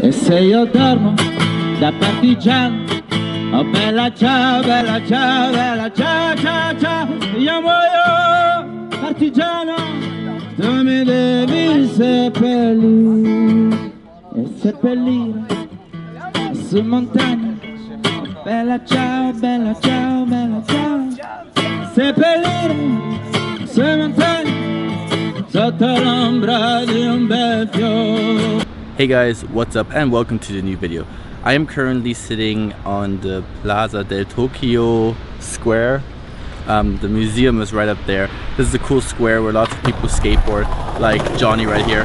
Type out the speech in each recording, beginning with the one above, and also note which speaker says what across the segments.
Speaker 1: E se io dormo da partigiano Oh bella ciao, bella ciao, bella ciao, ciao, ciao. Io muoio partigiano Tu mi devi seppellire. E seppellire su montagna. Bella ciao, bella ciao, bella ciao. Seppellire su montagna Sotto l'ombra di un bel fiore
Speaker 2: Hey guys, what's up and welcome to the new video. I am currently sitting on the Palais de Tokyo Square. Um, the museum is right up there. This is a cool square where lots of people skateboard, like Johnny right here.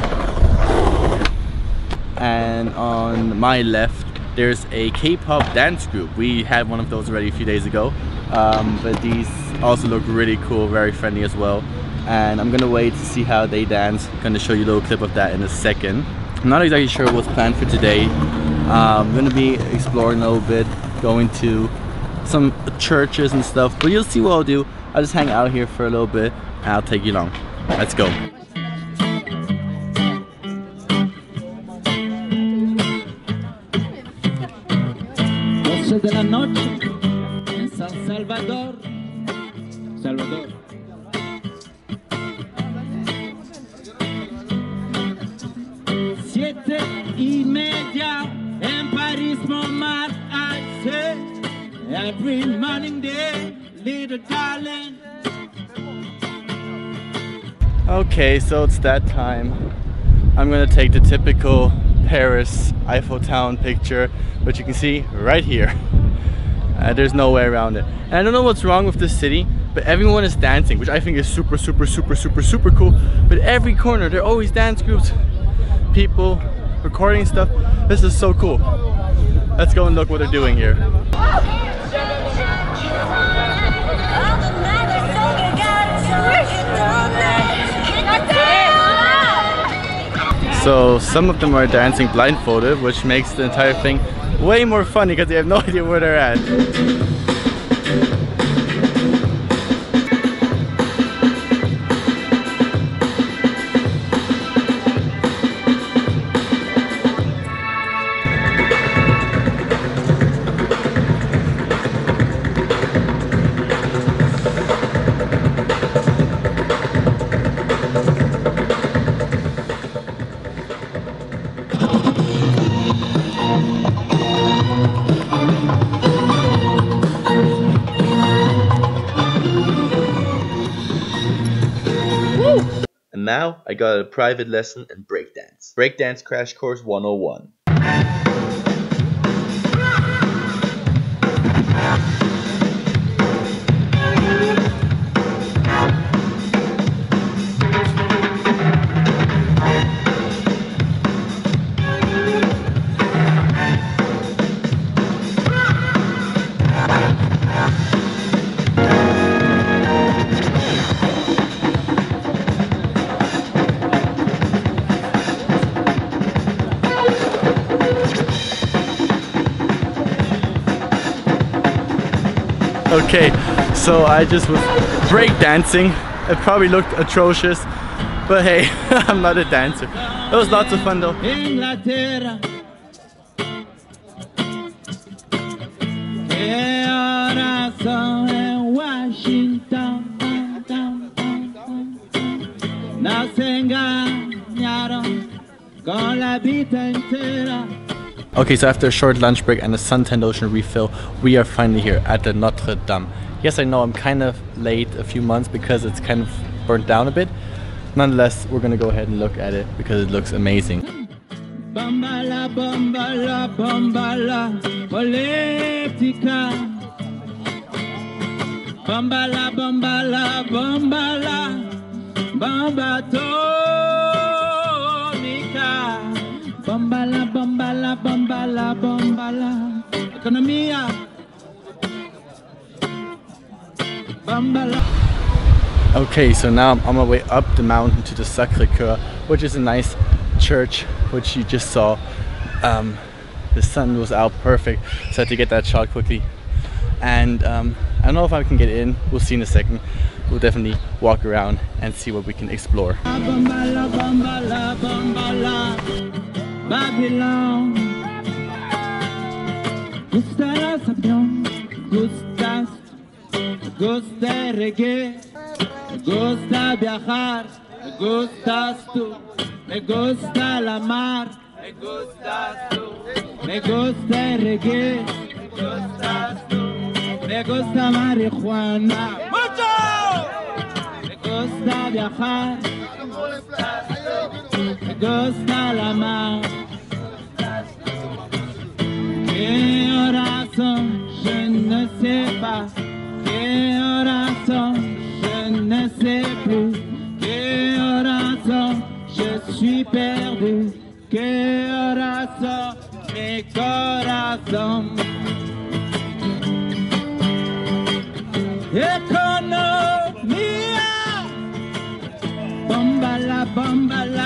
Speaker 2: And on my left, there's a K-pop dance group. We had one of those already a few days ago. Um, but these also look really cool, very friendly as well. And I'm gonna wait to see how they dance. I'm gonna show you a little clip of that in a second. I'm not exactly sure what's planned for today. Um, I'm gonna be exploring a little bit, going to some churches and stuff, but you'll see what I'll do. I'll just hang out here for a little bit and I'll take you along. Let's go.
Speaker 1: de la noche en San Salvador. Salvador. En Paris. Every morning day, little darling.
Speaker 2: Okay, so it's that time. I'm gonna take the typical Paris Eiffel Tower picture, which you can see right here. Uh, there's no way around it. And I don't know what's wrong with this city, but everyone is dancing, which I think is super, super, super, super, super cool. But every corner, there are always dance groups, people recording stuff. This is so cool. Let's go and look what they're doing here. So some of them are dancing blindfolded, which makes the entire thing way more funny because they have no idea where they're at.
Speaker 3: Now I got a private lesson in breakdance. Breakdance Crash Course 101.
Speaker 2: Okay, so I just was breakdancing. It probably looked atrocious, but hey, I'm not a dancer. It was lots of fun though.
Speaker 1: Inglaterra. Con la vida entera.
Speaker 2: Okay, so after a short lunch break and a suntan lotion refill, we are finally here at the Notre Dame. Yes, I know I'm kind of late a few months because it's kind of burnt down a bit. Nonetheless, we're gonna go ahead and look at it because it looks amazing.
Speaker 1: Bambala, bambala, bambala. Bambala, bambala, bambala. Bambala.
Speaker 2: Okay, so now I'm on my way up the mountain to the Sacre Coeur, which is a nice church, which you just saw. Um, the sun was out perfect, so I had to get that shot quickly. And um, I don't know if I can get in, we'll see in a second. We'll definitely walk around and see what we can explore.
Speaker 1: Babylon. Gusta la sapión, gustas, gusta reggae, gusta viajar, me gustas tú, me gusta la mar, me gustas tú, me gusta reggae, me gustas tú, me gusta marihuana, mucho, me gusta viajar, me gusta la mar. sais plus. Que ça, je suis perdu. Que ça, mes corazons. Economia, bomba la bomba la.